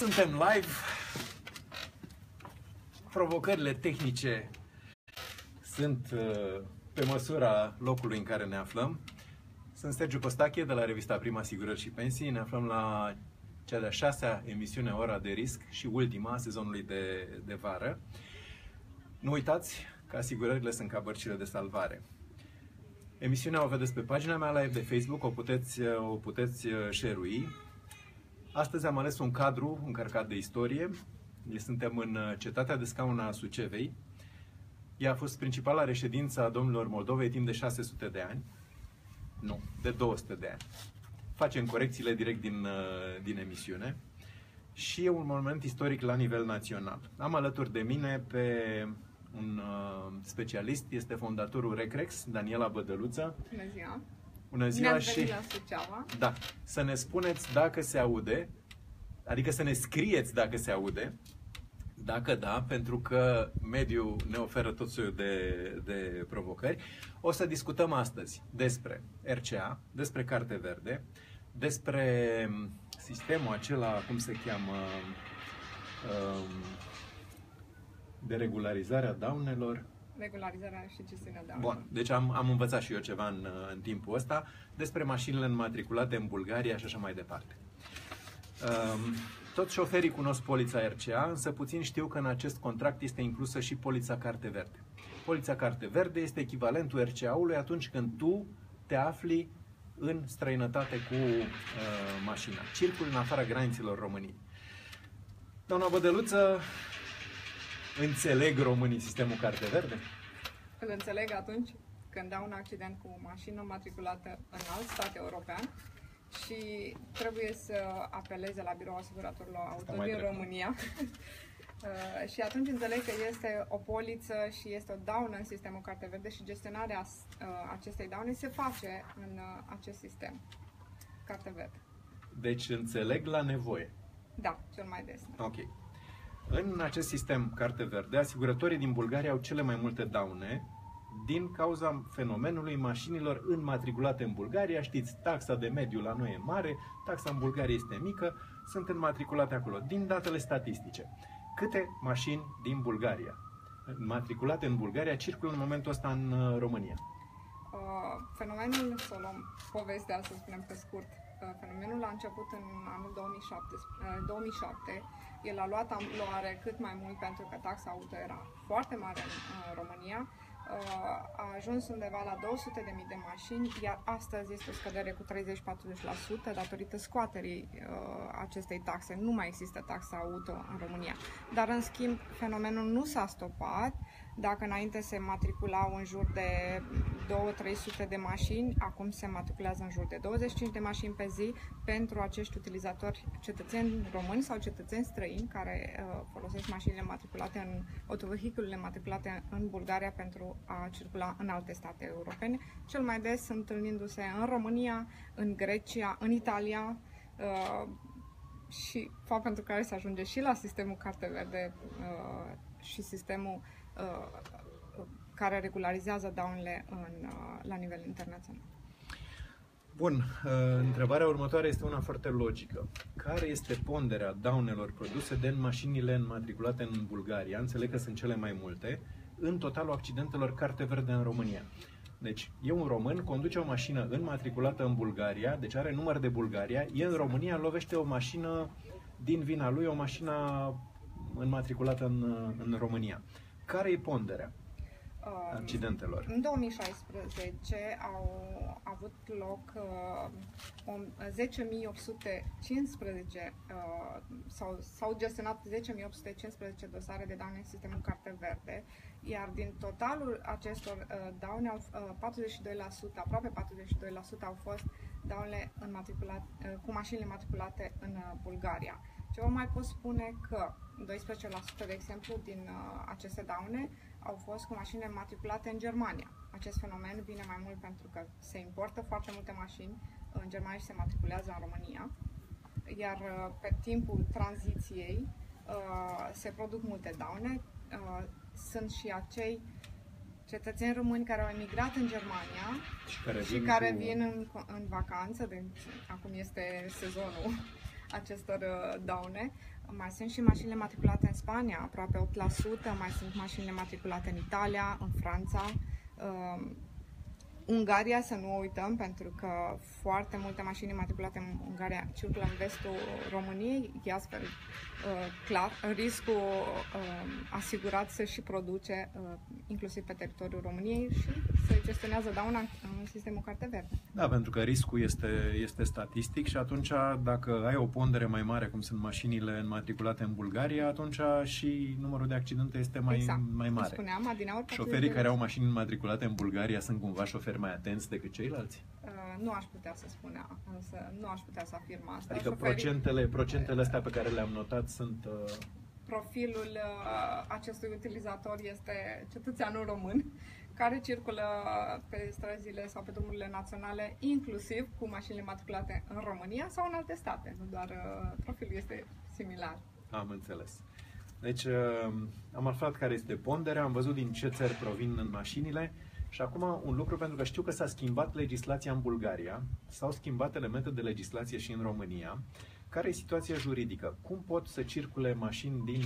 Suntem live. Provocările tehnice sunt uh, pe măsura locului în care ne aflăm. Sunt Sergiu Costache de la revista Prima Asigurări și Pensii. Ne aflăm la cea de-a șasea emisiune Ora de Risc și ultima sezonului de, de vară. Nu uitați că asigurările sunt ca bărcile de salvare. Emisiunea o vedeți pe pagina mea live de Facebook, o puteți, o puteți uh, share-ui. Astăzi am ales un cadru încărcat de istorie. Suntem în uh, cetatea de scaun a Sucevei. Ea a fost principala reședință a domnilor Moldovei timp de 600 de ani. Nu, de 200 de ani. Facem corecțiile direct din, uh, din emisiune. Și e un moment istoric la nivel național. Am alături de mine pe un uh, specialist, este fondatorul Recrex, Daniela Bădăluță. Bună ziua! Bună ziua și... la Suceava. Da, să ne spuneți dacă se aude, adică să ne scrieți dacă se aude, dacă da, pentru că mediul ne oferă tot soiul de, de provocări. O să discutăm astăzi despre RCA, despre Carte Verde, despre sistemul acela, cum se cheamă, um, de regularizare a daunelor. Regularizarea și gestiunea daunelor. Bun, deci am, am învățat și eu ceva în, în timpul ăsta despre mașinile înmatriculate în Bulgaria și așa mai departe. Um, toți șoferii cunosc polița RCA, însă puțin știu că în acest contract este inclusă și polița Carte Verde. Polița Carte Verde este echivalentul RCA-ului atunci când tu te afli în străinătate cu uh, mașina. Circul în afara granițelor României. Doamna Bădeluță, înțeleg românii sistemul Carte Verde? Îl înțeleg atunci când au un accident cu o mașină matriculată în alt stat european și trebuie să apeleze la Biroul Asiguratorilor Auto din România. Uh, și atunci înțeleg că este o poliță și este o daună în sistemul Carte Verde și gestionarea uh, acestei daune se face în uh, acest sistem Carte Verde. Deci înțeleg la nevoie. Da, cel mai des. Ok. În acest sistem Carte Verde, asigurătorii din Bulgaria au cele mai multe daune din cauza fenomenului mașinilor înmatriculate în Bulgaria. Știți, taxa de mediu la noi e mare, taxa în Bulgaria este mică, sunt înmatriculate acolo. Din datele statistice, câte mașini din Bulgaria matriculate în Bulgaria circulă în momentul ăsta în uh, România? Uh, fenomenul, să luăm povestea, să spunem pe scurt, uh, fenomenul a început în anul 2007, uh, 2007 el a luat amploare cât mai mult pentru că taxa auto era foarte mare în, în România. Uh, a ajuns undeva la 200.000 de mașini, iar astăzi este o scădere cu 30-40% datorită scoaterii uh, acestei taxe. Nu mai există taxa auto în România. Dar, în schimb, fenomenul nu s-a stopat. Dacă înainte se matriculau în jur de 2-300 de mașini, acum se matriculează în jur de 25 de mașini pe zi pentru acești utilizatori cetățeni români sau cetățeni străini care uh, folosesc mașinile matriculate în autovehiculele matriculate în Bulgaria pentru a circula în alte state europene, cel mai des întâlnindu-se în România, în Grecia, în Italia uh, și fapt pentru care se ajunge și la sistemul Carte Verde uh, și sistemul uh, care regularizează daunele în, uh, la nivel internațional. Bun, uh, întrebarea următoare este una foarte logică. Care este ponderea daunelor produse de mașinile înmatriculate în Bulgaria? Înțeleg că sunt cele mai multe. În totalul accidentelor carte verde în România. Deci, e un român, conduce o mașină înmatriculată în Bulgaria, deci are număr de Bulgaria, e în România, lovește o mașină din vina lui, o mașină înmatriculată în, în România. Care e ponderea? accidentelor. În 2016 au avut loc uh, 10.815 uh, sau s-au gestionat 10.815 dosare de daune în sistemul Carte Verde, iar din totalul acestor uh, daune, au, uh, 42%, aproape 42% au fost daune uh, cu mașinile matriculate în uh, Bulgaria. Ce vă mai pot spune că 12% de exemplu din uh, aceste daune au fost cu mașini matriculate în Germania. Acest fenomen vine mai mult pentru că se importă foarte multe mașini în Germania și se matriculează în România, iar uh, pe timpul tranziției uh, se produc multe daune. Uh, sunt și acei cetățeni români care au emigrat în Germania și care și vin, care cu... vin în, în vacanță, de, acum este sezonul acestor uh, daune. Mai sunt și mașinile matriculate în Spania, aproape 8%, mai sunt mașinile matriculate în Italia, în Franța. Uh, Ungaria, să nu o uităm, pentru că foarte multe mașini matriculate în Ungaria circulă în vestul României, e astfel uh, clar, riscul uh, asigurat să și produce, uh, inclusiv pe teritoriul României și să gestionează dauna în sistemul carte verde. Da, pentru că riscul este, este statistic și atunci dacă ai o pondere mai mare, cum sunt mașinile înmatriculate în Bulgaria, atunci și numărul de accidente este mai, exact. mai mare. Spuneam, Adinaur, Șoferii care au mașini înmatriculate în Bulgaria sunt cumva șoferi mai atenți decât ceilalți? Uh, nu aș putea să spun, însă nu aș putea să afirm asta. Adică Șoferii... procentele, procentele astea pe care le-am notat sunt... Uh... Profilul uh, acestui utilizator este cetățeanul român care circulă pe străzile sau pe drumurile naționale, inclusiv cu mașinile matriculate în România sau în alte state. Nu doar uh, profilul este similar. Am înțeles. Deci uh, am aflat care este ponderea, am văzut din ce țări provin în mașinile și acum un lucru, pentru că știu că s-a schimbat legislația în Bulgaria, s-au schimbat elemente de legislație și în România. Care e situația juridică? Cum pot să circule mașini din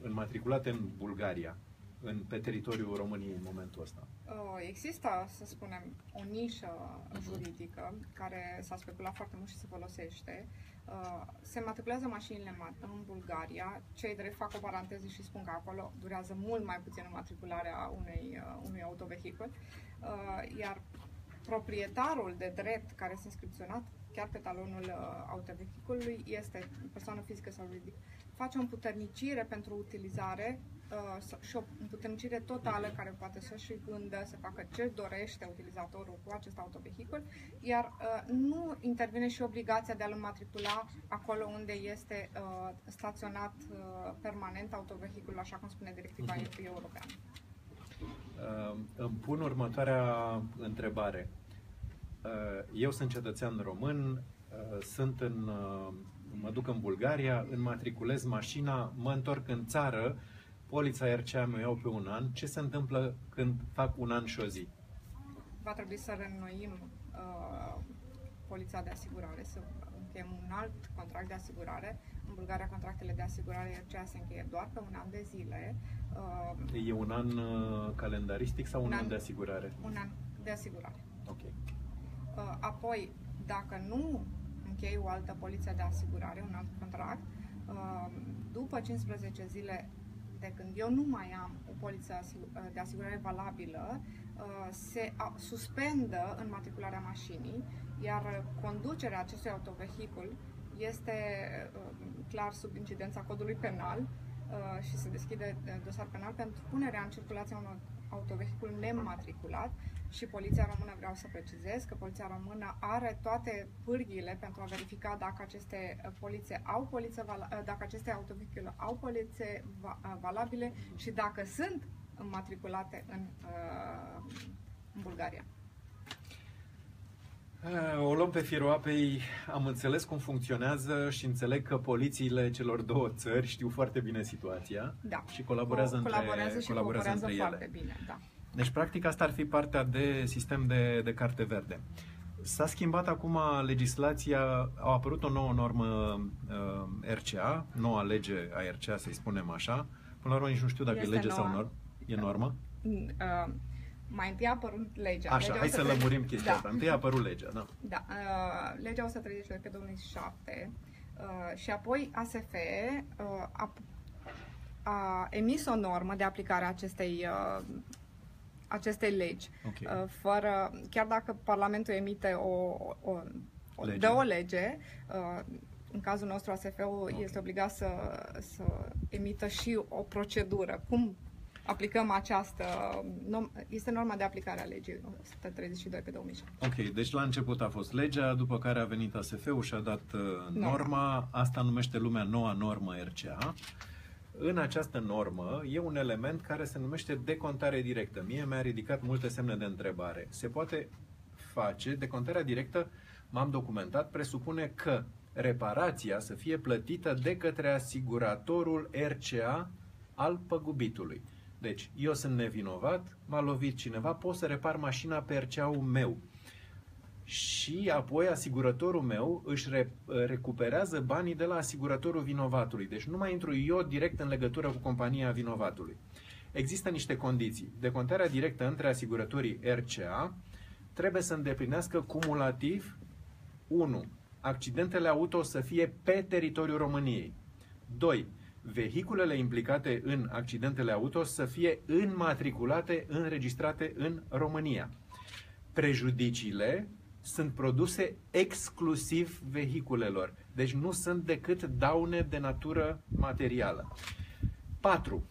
înmatriculate în Bulgaria? În, pe teritoriul României în momentul ăsta? Uh, există, să spunem, o nișă juridică care s-a speculat foarte mult și se folosește. Uh, se matriculează mașinile în Bulgaria. Cei drept fac o paranteză și spun că acolo durează mult mai puțin matricularea unei, uh, unui autovehicul. Iar proprietarul de drept care este inscripționat chiar pe talonul autovehiculului este persoană fizică sau juridică face o împuternicire pentru utilizare uh, și o împuternicire totală care poate să-și gândă, să facă ce dorește utilizatorul cu acest autovehicul, iar uh, nu intervine și obligația de a-l înmatricula acolo unde este uh, staționat uh, permanent autovehiculul, așa cum spune directiva uh-huh. europeană. Uh, îmi pun următoarea întrebare. Uh, eu sunt cetățean român, uh, sunt în uh, mă duc în Bulgaria, înmatriculez mașina, mă întorc în țară, polița RCA mă iau pe un an. Ce se întâmplă când fac un an și o zi? Va trebui să reînnoim uh, polița de asigurare, să încheiem un alt contract de asigurare. În Bulgaria, contractele de asigurare RCA se încheie doar pe un an de zile. Uh, e un an uh, calendaristic sau un, un an, an de asigurare? Un an de asigurare. Ok. Uh, apoi, dacă nu închei o altă poliție de asigurare, un alt contract, uh, după 15 zile de când eu nu mai am o poliță uh, de asigurare valabilă, uh, se suspendă înmatricularea mașinii, iar conducerea acestui autovehicul este clar sub incidența codului penal și se deschide dosar penal pentru punerea în circulație unor autovehicul nematriculat și Poliția Română vreau să precizez că Poliția Română are toate pârghile pentru a verifica dacă aceste uh, polițe au polițe, uh, dacă aceste autovehicule au polițe uh, valabile și dacă sunt matriculate în, în Bulgaria. O luăm pe firul apei, am înțeles cum funcționează și înțeleg că polițiile celor două țări știu foarte bine situația da. și colaborează, între, colaborează și colaborează între ele. foarte bine. Da. Deci, practic, asta ar fi partea de sistem de, de carte verde. S-a schimbat acum legislația, a apărut o nouă normă uh, RCA, noua lege a RCA, să-i spunem așa. Până la urmă nici nu știu dacă este e lege noua. sau normă. E normă? Uh, mai întâi a apărut legea. Așa, legea hai să lămurim chestia da. asta. Întâi a apărut legea, da. Da, uh, legea 132 pe 2007 uh, și apoi ASF uh, a, a emis o normă de aplicare a acestei uh, acestei legi. Okay. Uh, fără, chiar dacă Parlamentul emite o, o, o lege. dă o lege, uh, în cazul nostru ASF-ul okay. este obligat să, să emită și o procedură. Cum aplicăm această, este norma de aplicare a legii 132 pe 2007. Ok, deci la început a fost legea, după care a venit ASF-ul și a dat uh, norma, norma. asta numește lumea noua normă RCA în această normă e un element care se numește decontare directă. Mie mi-a ridicat multe semne de întrebare. Se poate face, decontarea directă, m-am documentat, presupune că reparația să fie plătită de către asiguratorul RCA al păgubitului. Deci, eu sunt nevinovat, m-a lovit cineva, pot să repar mașina pe RCA-ul meu. și apoi asigurătorul meu își re- recuperează banii de la asigurătorul vinovatului. Deci nu mai intru eu direct în legătură cu compania vinovatului. Există niște condiții. Decontarea directă între asigurătorii RCA trebuie să îndeplinească cumulativ 1. Accidentele auto să fie pe teritoriul României. 2. Vehiculele implicate în accidentele auto să fie înmatriculate, înregistrate în România. Prejudiciile sunt produse exclusiv vehiculelor, deci nu sunt decât daune de natură materială. 4.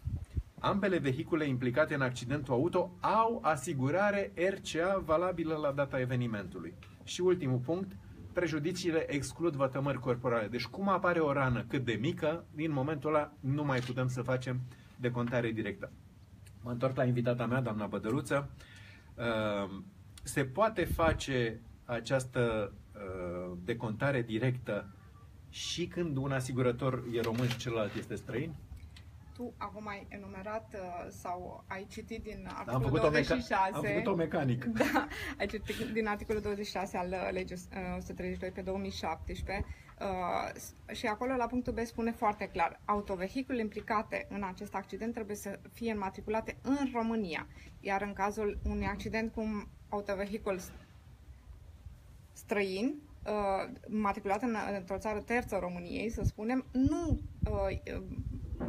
Ambele vehicule implicate în accidentul auto au asigurare RCA valabilă la data evenimentului. Și ultimul punct, prejudiciile exclud vătămări corporale. Deci cum apare o rană cât de mică, din momentul ăla nu mai putem să facem decontare directă. Mă întorc la invitata mea, doamna Bădăruță. Uh, se poate face această uh, decontare directă și când un asigurător e român și celălalt este străin? Tu acum ai enumerat uh, sau ai citit din Am articolul făcut, o, 26. meca- am făcut o mecanic. Da, ai citit din articolul 26 al uh, legii uh, 132 pe 2017 uh, și acolo la punctul B spune foarte clar autovehicule implicate în acest accident trebuie să fie înmatriculate în România, iar în cazul unui accident cu un autovehicul străin, uh, matriculat în, într-o țară terță României, să spunem, nu, uh,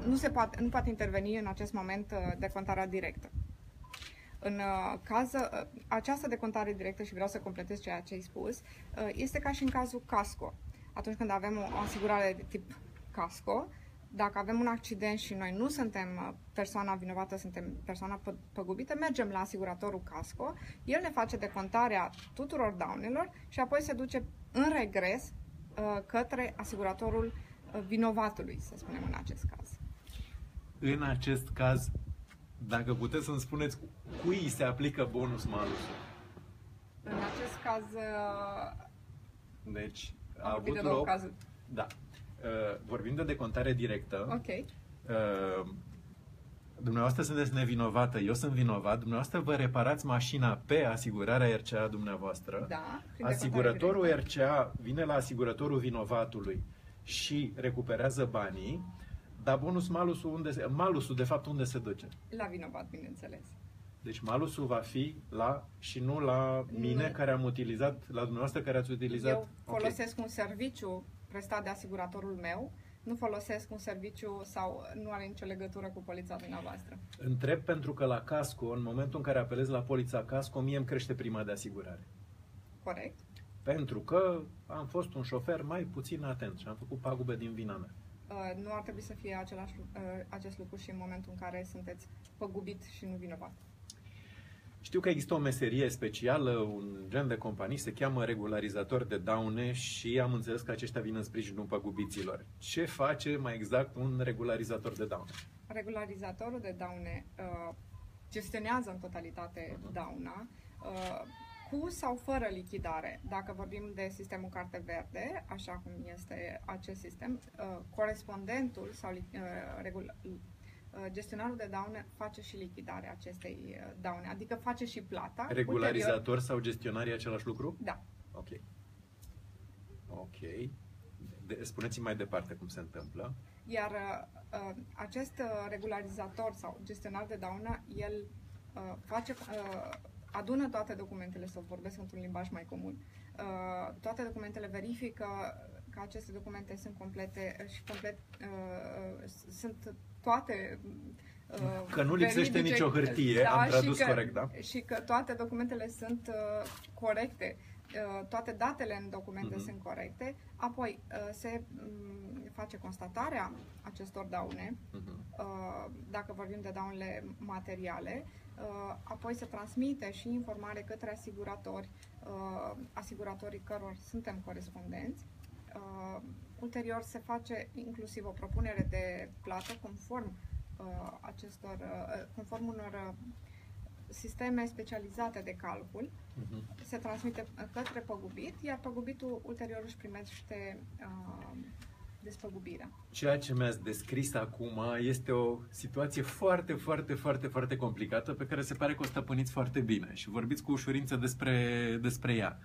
nu, se poate, nu poate interveni în acest moment uh, decontarea directă. În uh, caz, uh, această decontare directă, și vreau să completez ceea ce ai spus, uh, este ca și în cazul casco. Atunci când avem o, o asigurare de tip casco, dacă avem un accident și noi nu suntem uh, persoana vinovată, suntem persoana pă- păgubită, mergem la asiguratorul casco, el ne face decontarea tuturor daunelor și apoi se duce în regres uh, către asiguratorul uh, vinovatului, să spunem în acest caz. În acest caz, dacă puteți să-mi spuneți cui se aplică bonus malus. În acest caz, uh, Deci, a am vorbit avut de două loc... cazuri. Da. Uh, vorbim de decontare directă. Ok. Uh, dumneavoastră sunteți nevinovată, eu sunt vinovat, dumneavoastră vă reparați mașina pe asigurarea RCA dumneavoastră. Da. prin Asigurătorul decontare directă. RCA vine la asigurătorul vinovatului și recuperează banii, dar bonus malusul, unde se, malusul de fapt unde se duce? La vinovat, bineînțeles. Deci malusul va fi la și nu la mine Nu. care am utilizat, la dumneavoastră care ați utilizat. Eu Ok. folosesc un serviciu prestat de asiguratorul meu, nu folosesc un serviciu sau nu are nicio legătură cu polița dumneavoastră. Întreb pentru că la casco, în momentul în care apelez la polița casco, mie îmi crește prima de asigurare. Corect? Pentru că am fost un șofer mai puțin atent și am făcut pagube din vina mea. Uh, nu ar trebui să fie același, lu- uh, acest lucru și în momentul în care sunteți păgubit și nu vinovat. Știu că există o meserie specială, un gen de companii, se cheamă regularizator de daune și am înțeles că aceștia vin în sprijinul păgubiților. Ce face mai exact un regularizator de daune? Regularizatorul de daune uh, gestionează în totalitate dauna uh, cu sau fără lichidare. Dacă vorbim de sistemul carte verde, așa cum este acest sistem, uh, corespondentul sau li- uh, regul- uh, gestionarul de daune face și lichidarea acestei uh, daune, adică face și plata. Ulterior, Regularizator sau gestionar e același lucru? da. Ok. Ok. De, spuneți-mi mai departe cum se întâmplă. Iar uh, uh, acest uh, regularizator sau gestionar de daună, el uh, face, uh, adună toate documentele, să vorbesc într-un limbaj mai comun, uh, toate documentele verifică că aceste documente sunt complete și complet uh, uh, sunt toate uh, Că nu lipsește veridice. nicio hârtie, am și tradus că, corect, da? Și că toate documentele sunt uh, corecte, uh, toate datele în documente Mhm. sunt corecte, apoi uh, se um, face constatarea acestor daune, Mhm. uh, dacă vorbim de daunele materiale, uh, apoi se transmite și informare către asiguratori, uh, asiguratorii căror suntem corespondenți. Uh, ulterior se face inclusiv o propunere de plată conform uh, acestor, uh, conform unor uh, sisteme specializate de calcul, Mhm. se transmite uh, către păgubit, iar păgubitul ulterior își primește uh, despăgubirea. Ceea ce mi-ați descris acum este o situație foarte, foarte, foarte, foarte complicată pe care se pare că o stăpâniți foarte bine și vorbiți cu ușurință despre, despre ea.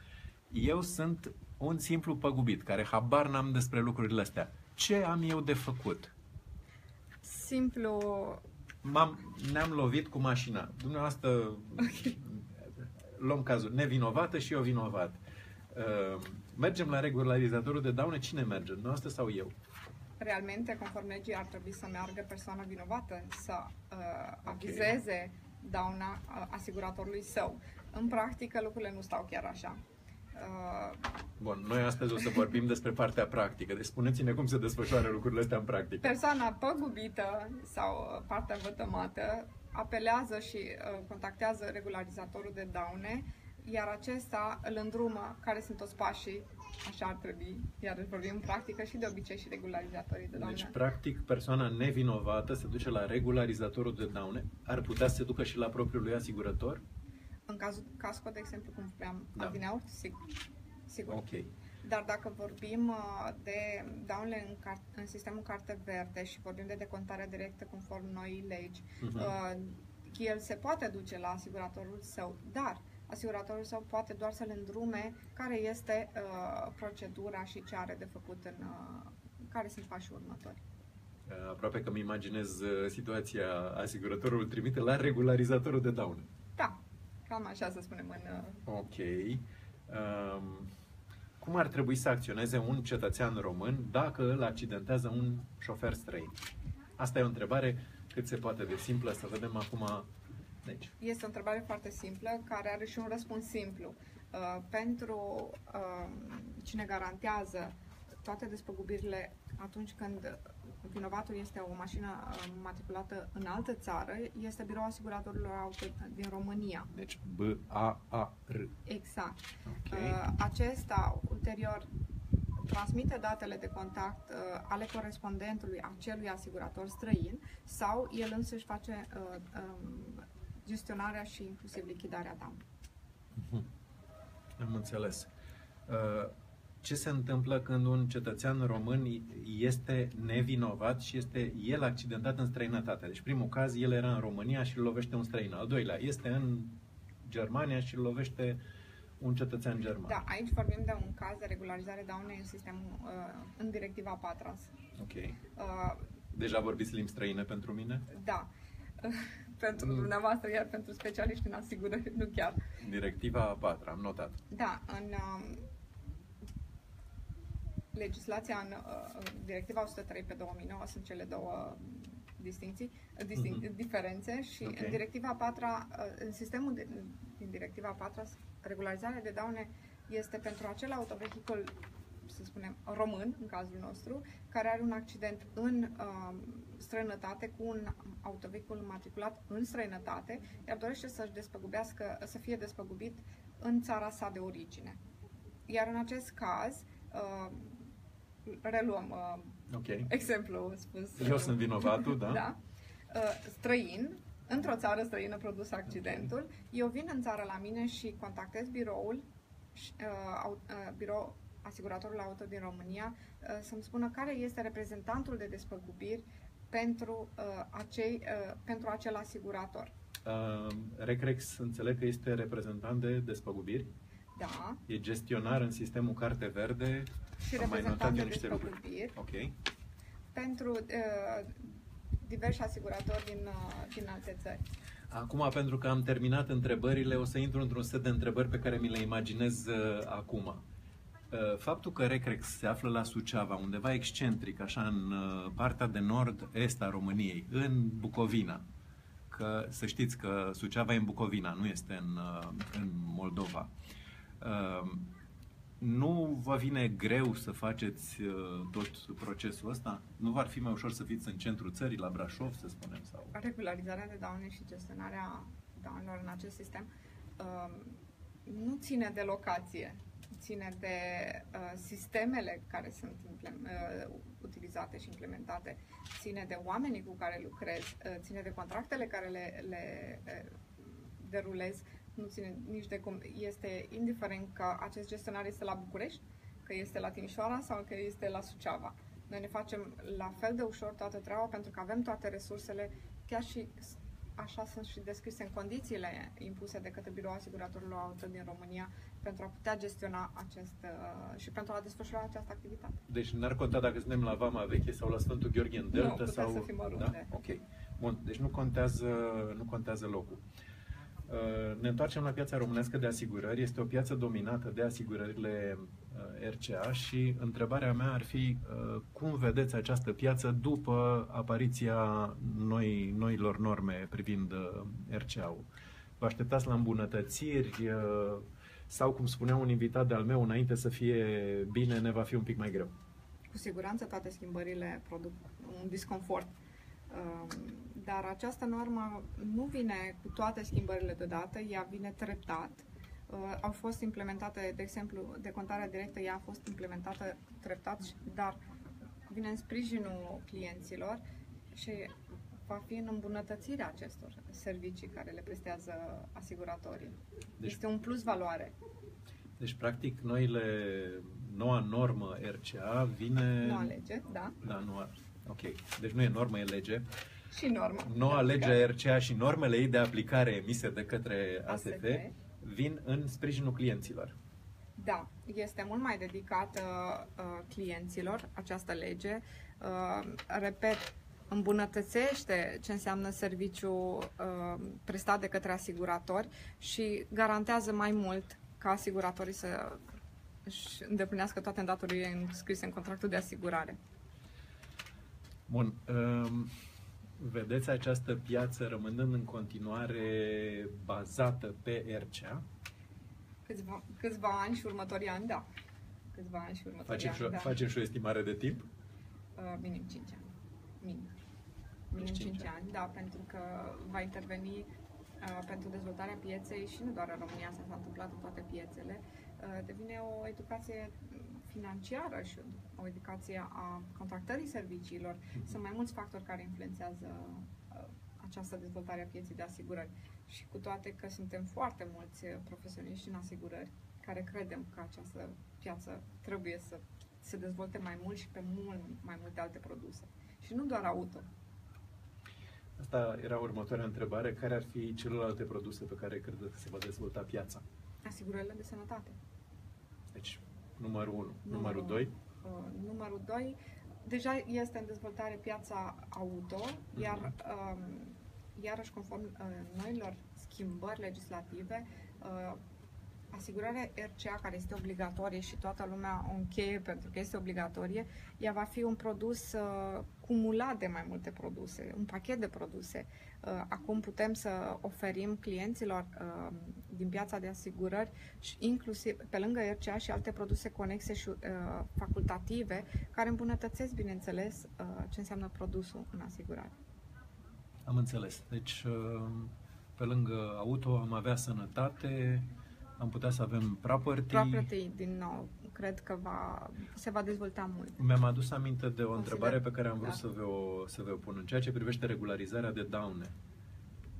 Eu sunt un simplu păgubit, care habar n-am despre lucrurile astea. Ce am eu de făcut? Simplu, M-am, ne-am lovit cu mașina. Dumneavoastră, luăm cazul, nevinovată și eu vinovat. Uh, mergem la regularizatorul de daune, cine merge? Dumneavoastră sau eu? realmente, conform legii, ar trebui să meargă persoana vinovată să uh, avizeze dauna uh, asiguratorului său. În practică, lucrurile nu stau chiar așa. Uh, Bun, noi astăzi o să vorbim despre partea practică. Deci spuneți-ne cum se desfășoară lucrurile astea în practică. persoana păgubită sau uh, partea vătămată apelează și uh, contactează regularizatorul de daune, iar acesta îl îndrumă care sunt toți pașii, așa ar trebui, iar vorbim în practică și de obicei și regularizatori de daune. Deci, practic, persoana nevinovată se duce la regularizatorul de daune, ar putea să se ducă și la propriul lui asigurător? În cazul casco, de exemplu, cum spuneam, Da. da. adineauri, sigur. sigur. Ok. Dar dacă vorbim uh, de daunele în, car- în sistemul carte verde și vorbim de decontarea directă conform noii legi, Mhm. uh, el se poate duce la asiguratorul său, dar asiguratorul său poate doar să-l îndrume care este uh, procedura și ce are de făcut în uh, care sunt pașii următori. Uh, Aproape că îmi imaginez uh, situația asigurătorul trimite la regularizatorul de daune. Da, cam așa să spunem în uh, Ok. Um, cum ar trebui să acționeze un cetățean român dacă îl accidentează un șofer străin? Asta e o întrebare cât se poate de simplă, să vedem acum. Deci, Este o întrebare foarte simplă, care are și un răspuns simplu. Uh, pentru uh, cine garantează toate despăgubirile atunci când vinovatul este o mașină uh, matriculată în altă țară, este Biroul Asiguratorilor Auto din România. deci B-A-A-R. Exact. Ok. Uh, acesta, ulterior, transmite datele de contact uh, ale corespondentului acelui asigurator străin sau el însuși face uh, um, gestionarea și inclusiv lichidarea daunei. Am înțeles. Uh, Ce se întâmplă când un cetățean român este nevinovat și este el accidentat în străinătate? Deci primul caz, el era în România și îl lovește un străin. Al doilea, este în Germania și îl lovește un cetățean german. Da, aici vorbim de un caz de regularizare daunei în sistemul, uh, în directiva PATRAS. Ok. Uh, Deja vorbiți limbi străine pentru mine? da, pentru Mm. dumneavoastră, iar pentru specialiști în asigurări, nu chiar. Directiva a patra, am notat. Da, în um, legislația, în uh, directiva 103 pe 2009 sunt cele două distinții, distin, Mhm. diferențe și Ok. în directiva 4, în sistemul de, din directiva 4, regularizarea de daune este pentru acel autovehicul, să spunem, român, în cazul nostru, care are un accident în um, străinătate cu un autovehicul matriculat în străinătate, iar dorește să-și despăgubească, să fie despăgubit în țara sa de origine. Iar în acest caz, uh, reluăm uh, Ok. exemplu spus. Eu sunt vinovatul, da? Da. Uh, străin, într-o țară străină produs accidentul, eu vin în țară la mine și contactez biroul, și, uh, au- uh, birou asiguratorul auto din România uh, să-mi spună care este reprezentantul de despăgubiri pentru, uh, acei, uh, pentru acel asigurator. Uh, Recrex înțeleg că este reprezentant de despăgubiri, Da, e gestionar în sistemul Carte Verde. și Am mai reprezentant notat de eu niște lucruri. despăgubiri Ok. pentru uh, diversi asiguratori din, uh, din alte țări. Acum, pentru că am terminat întrebările, o să intru într-un set de întrebări pe care mi le imaginez uh, acum. Uh, faptul că Recrex se află la Suceava, undeva excentric, așa în uh, partea de nord-est a României, în Bucovina, că să știți că Suceava e în Bucovina, nu este în, uh, în Moldova. Uh, nu vă vine greu să faceți uh, tot procesul ăsta? Nu v-ar fi mai ușor să fiți în centrul țării, la Brașov, să spunem? Sau... regularizarea de daune și gestionarea daunelor în acest sistem um, nu ține de locație, ține de uh, sistemele care sunt implem- uh, utilizate și implementate, ține de oamenii cu care lucrezi, uh, ține de contractele care le, le uh, derulezi, nu ține nici de cum. Este indiferent că acest gestionar este la București, că este la Timișoara sau că este la Suceava. Noi ne facem la fel de ușor toată treaba pentru că avem toate resursele, chiar și așa sunt și descrise în condițiile impuse de către Biroul Asiguratorilor Auto din România pentru a putea gestiona acest uh, și pentru a desfășura această activitate. Deci n-ar conta dacă suntem la Vama Veche sau la Sfântul Gheorghe în Delta putea sau... să fim da? oriunde. Ok. Bun, deci nu contează, nu contează locul. Uh, Ne întoarcem la piața românească de asigurări. Este o piață dominată de asigurările uh, RCA și întrebarea mea ar fi uh, cum vedeți această piață după apariția noi, noilor norme privind uh, RCA-ul? Vă așteptați la îmbunătățiri uh, sau, cum spunea un invitat de-al meu, înainte să fie bine, ne va fi un pic mai greu? Cu siguranță toate schimbările produc un disconfort. Um, Dar această normă nu vine cu toate schimbările deodată, ea vine treptat. Uh, Au fost implementate, de exemplu, decontarea directă, ea a fost implementată treptat, și- dar vine în sprijinul clienților și va fi în îmbunătățirea acestor servicii care le prestează asiguratorii. Deci- Este un plus valoare. Deci, practic, noile, noua normă RCA vine... Nu alege, da? Da, nu a... Ok. Deci nu e normă, e lege. Și normă. Noua de lege RCA și normele ei de aplicare emise de către ASF, ASF. vin în sprijinul clienților. Da, este mult mai dedicată uh, clienților această lege. Uh, repet, îmbunătățește ce înseamnă serviciu uh, prestat de către asiguratori și garantează mai mult ca asiguratorii să își îndeplinească toate îndatoririle înscrise în contractul de asigurare. Bun. Um, vedeți această piață rămânând în continuare bazată pe RCA? Câțiva, câțiva ani și următorii ani, da. Câțiva ani și următorii Facem și, o, ani, da. facem și o estimare de timp? Uh, minim 5 ani. Minim. Minim Deci 5 cinci ani, da, pentru că va interveni uh, pentru dezvoltarea pieței și nu doar în România, asta s-a întâmplat în toate piețele. Uh, devine o educație financiară și o educație a contractării serviciilor. Sunt mai mulți factori care influențează uh, această dezvoltare a pieței de asigurări. Și cu toate că suntem foarte mulți uh, profesioniști în asigurări care credem că această piață trebuie să se dezvolte mai mult și pe mult mai multe alte produse. Și nu doar auto. Asta era următoarea întrebare. Care ar fi celelalte produse pe care credeți că se va dezvolta piața? Asigurările de sănătate. Deci, numărul 1. Numărul Numărul 2. Uh, numărul 2, deja este în dezvoltare piața auto, iar um, iarăși conform uh, noilor schimbări legislative, uh, asigurarea RCA, care este obligatorie și toată lumea o încheie pentru că este obligatorie, ea va fi un produs uh, cumulat de mai multe produse, un pachet de produse. Uh, acum putem să oferim clienților uh, din piața de asigurări și inclusiv pe lângă RCA și alte produse conexe și uh, facultative care îmbunătățesc, bineînțeles, uh, ce înseamnă produsul în asigurare. Am înțeles. Deci, uh, pe lângă auto am avea sănătate, am putea să avem property. Property, din nou, cred că va, se va dezvolta mult. Mi-am adus aminte de o Consider- întrebare pe care am vrut da. să vă o, să vă o pun. În ceea ce privește regularizarea de daune.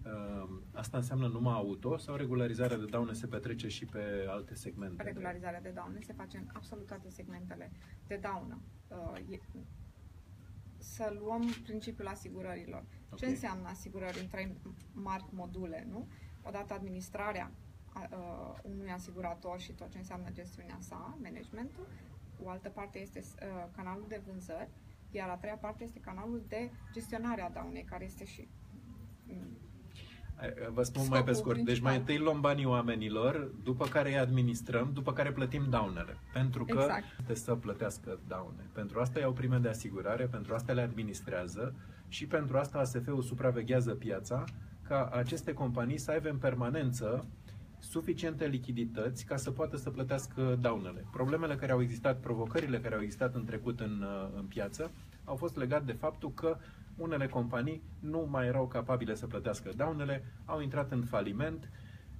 Uh, Asta înseamnă numai auto sau regularizarea de daune se petrece și pe alte segmente? Regularizarea de daune se face în absolut toate segmentele de daună. Uh, e- Să luăm principiul asigurărilor. Ce Ok. înseamnă asigurări în trei mari module, nu? Odată administrarea a- uh, unui asigurator și tot ce înseamnă gestiunea sa, managementul. O altă parte este uh, canalul de vânzări, iar a treia parte este canalul de gestionare a daunei, care este și mm, Hai, Vă spun Scopul mai pe scurt. Deci principal. mai întâi luăm banii oamenilor, după care îi administrăm, după care plătim daunele. Pentru că Exact. trebuie să plătească daune. Pentru asta iau prime de asigurare, pentru asta le administrează și pentru asta ASF-ul supraveghează piața ca aceste companii să aibă în permanență suficiente lichidități ca să poată să plătească daunele. Problemele care au existat, provocările care au existat în trecut în, uh, în piață, au fost legate de faptul că unele companii nu mai erau capabile să plătească daunele, au intrat în faliment,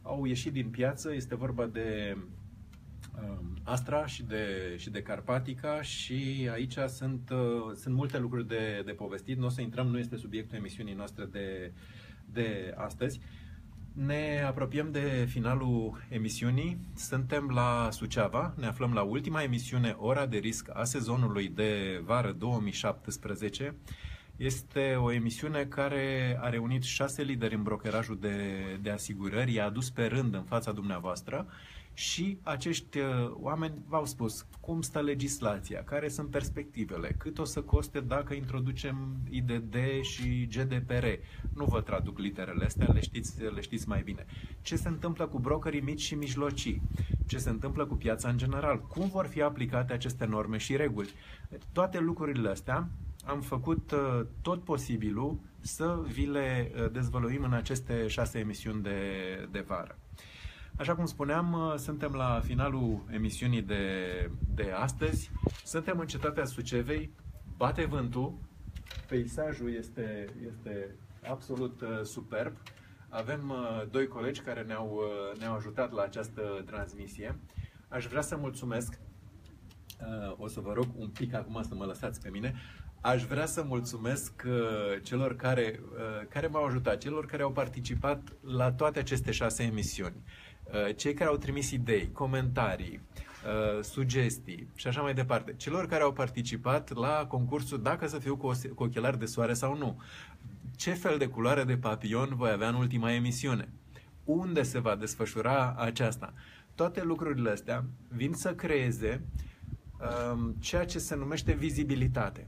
au ieșit din piață, este vorba de um, Astra și de, și de Carpatica și aici sunt, uh, sunt multe lucruri de, de povestit. Nu o să intrăm, nu este subiectul emisiunii noastre de, de astăzi. Ne apropiem de finalul emisiunii. Suntem la Suceava, ne aflăm la ultima emisiune Ora de risc a sezonului de vară 2017. Este o emisiune care a reunit șase lideri în brokerajul de, de asigurări, i-a adus pe rând în fața dumneavoastră și acești uh, oameni v-au spus cum stă legislația, care sunt perspectivele, cât o să coste dacă introducem IDD și GDPR. Nu vă traduc literele astea, le știți, le știți mai bine. Ce se întâmplă cu brokerii mici și mijlocii? Ce se întâmplă cu piața în general? Cum vor fi aplicate aceste norme și reguli? Toate lucrurile astea am făcut uh, tot posibilul să vi le uh, dezvăluim în aceste șase emisiuni de, de vară. Așa cum spuneam, uh, suntem la finalul emisiunii de, de astăzi. Suntem în cetatea Sucevei, bate vântul, peisajul este, este absolut uh, superb. Avem uh, doi colegi care ne-au, uh, ne-au ajutat la această transmisie. Aș vrea să mulțumesc, uh, o să vă rog un pic acum să mă lăsați pe mine, Aș vrea să mulțumesc uh, celor care, uh, care m-au ajutat, celor care au participat la toate aceste șase emisiuni, uh, cei care au trimis idei, comentarii, uh, sugestii și așa mai departe, celor care au participat la concursul dacă să fiu cu, o, cu ochelari de soare sau nu, ce fel de culoare de papion voi avea în ultima emisiune, unde se va desfășura aceasta. Toate lucrurile astea vin să creeze um, ceea ce se numește vizibilitate.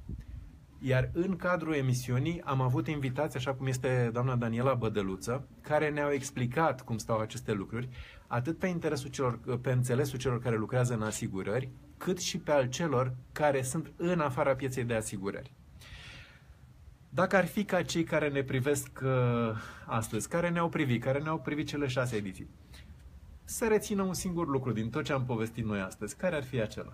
Iar în cadrul emisiunii am avut invitați, așa cum este doamna Daniela Bădăluță, care ne-au explicat cum stau aceste lucruri, atât pe interesul celor, pe înțelesul celor care lucrează în asigurări, cât și pe al celor care sunt în afara pieței de asigurări. Dacă ar fi ca cei care ne privesc uh, astăzi, care ne-au privit, care ne-au privit cele șase ediții, să rețină un singur lucru din tot ce am povestit noi astăzi, care ar fi acela?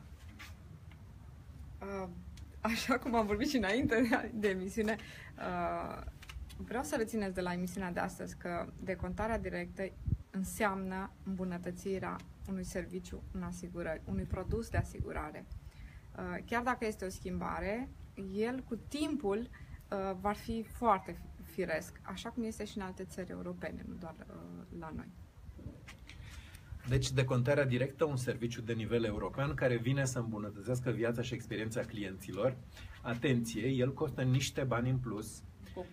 Uh, așa cum am vorbit și înainte de, de emisiune, uh, vreau să rețineți de la emisiunea de astăzi că decontarea directă înseamnă îmbunătățirea unui serviciu în asigurări, unui produs de asigurare. Uh, chiar dacă este o schimbare, el cu timpul uh, va fi foarte firesc, așa cum este și în alte țări europene, nu doar uh, la noi. Deci, decontarea directă, un serviciu de nivel european care vine să îmbunătățească viața și experiența clienților. Atenție, el costă niște bani în plus, Cu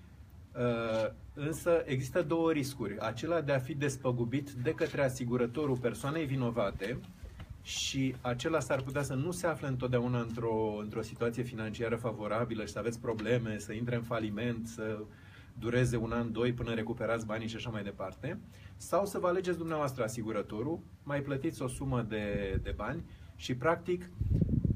Uh, însă există două riscuri. Acela de a fi despăgubit de către asigurătorul persoanei vinovate și acela s-ar putea să nu se afle întotdeauna într-o, într-o situație financiară favorabilă și să aveți probleme, să intre în faliment, să dureze un an, doi până recuperați banii și așa mai departe. Sau să vă alegeți dumneavoastră asigurătorul, mai plătiți o sumă de, de bani și practic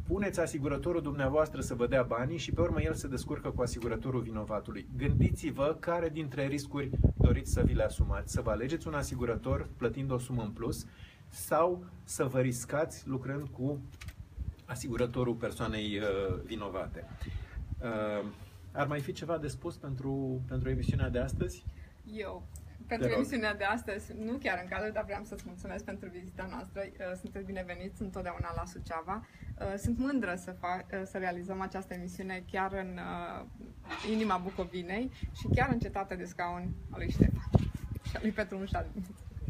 puneți asigurătorul dumneavoastră să vă dea banii și pe urmă el se descurcă cu asigurătorul vinovatului. Gândiți-vă care dintre riscuri doriți să vi le asumați. Să vă alegeți un asigurător plătind o sumă în plus sau să vă riscați lucrând cu asigurătorul persoanei uh, vinovate. Uh, ar mai fi ceva de spus pentru, pentru emisiunea de astăzi? Eu, pentru rog. emisiunea de astăzi, nu chiar în cadru, dar vreau să-ți mulțumesc pentru vizita noastră. Uh, Sunteți bineveniți întotdeauna la Suceava. Uh, Sunt mândră să, fac, uh, să realizăm această emisiune chiar în uh, inima Bucovinei și chiar în cetatea de scaun a lui Ștefan și a lui Petru Mușat.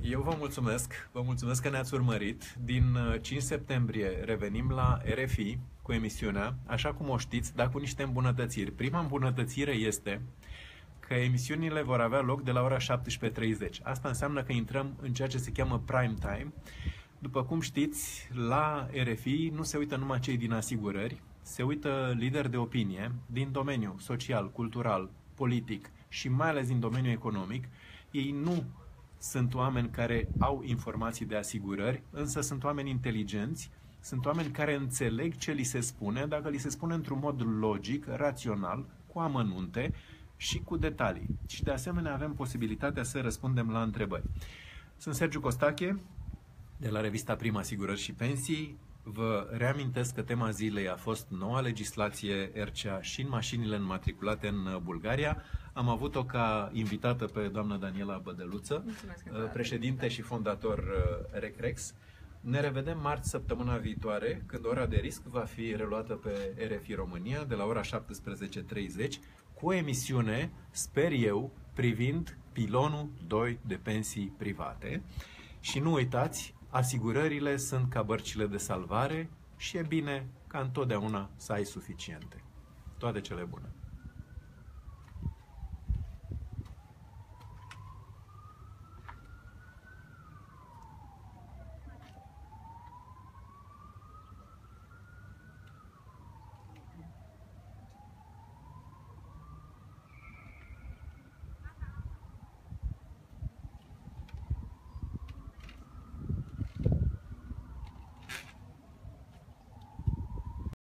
Eu vă mulțumesc, vă mulțumesc că ne-ați urmărit. Din uh, 5 septembrie revenim la RFI cu emisiunea, așa cum o știți, dar cu niște îmbunătățiri. Prima îmbunătățire este că emisiunile vor avea loc de la ora 17.30. Asta înseamnă că intrăm în ceea ce se cheamă prime time. După cum știți, la RFI nu se uită numai cei din asigurări, se uită lideri de opinie din domeniul social, cultural, politic și mai ales din domeniul economic. Ei nu sunt oameni care au informații de asigurări, însă sunt oameni inteligenți, sunt oameni care înțeleg ce li se spune, dacă li se spune într-un mod logic, rațional, cu amănunte și cu detalii. Și de asemenea avem posibilitatea să răspundem la întrebări. Sunt Sergiu Costache, de la revista Prima Asigurări și Pensii. Vă reamintesc că tema zilei a fost noua legislație RCA și în mașinile înmatriculate în uh, Bulgaria. Am avut-o ca invitată pe doamna Daniela Bădăluță, Mulțumesc încă o uh, dată. președinte și fondator uh, Recrex. Ne revedem marți săptămâna viitoare, când ora de risc va fi reluată pe RFI România de la ora 17.30 cu o emisiune, sper eu, privind pilonul 2 de pensii private. Și nu uitați, asigurările sunt ca bărcile de salvare și e bine ca întotdeauna să ai suficiente. Toate cele bune!